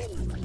Woo!